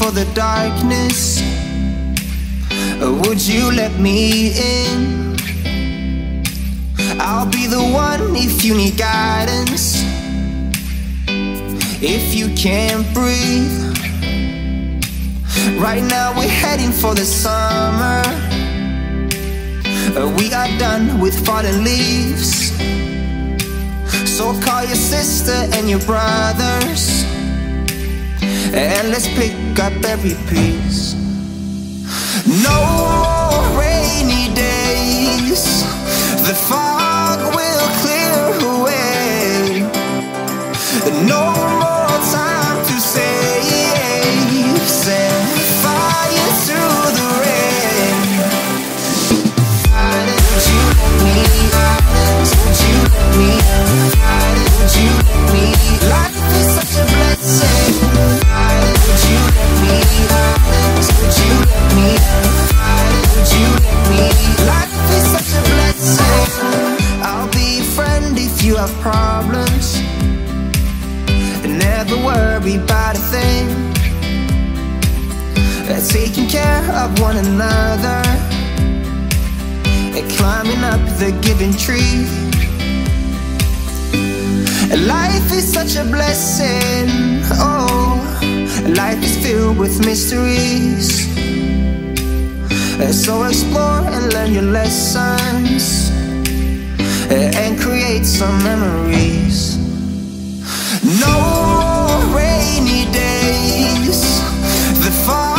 for the darkness. Or Would you let me in? I'll be the one if you need guidance. If you can't breathe. Right now we're heading for the summer. We are done with fallen leaves. So call your sister and your brothers. And let's pick up every piece. No one another and climbing up the giving tree. Life is such a blessing. Oh, life is filled with mysteries. So explore and learn your lessons eh, and create some memories. No rainy days. The fog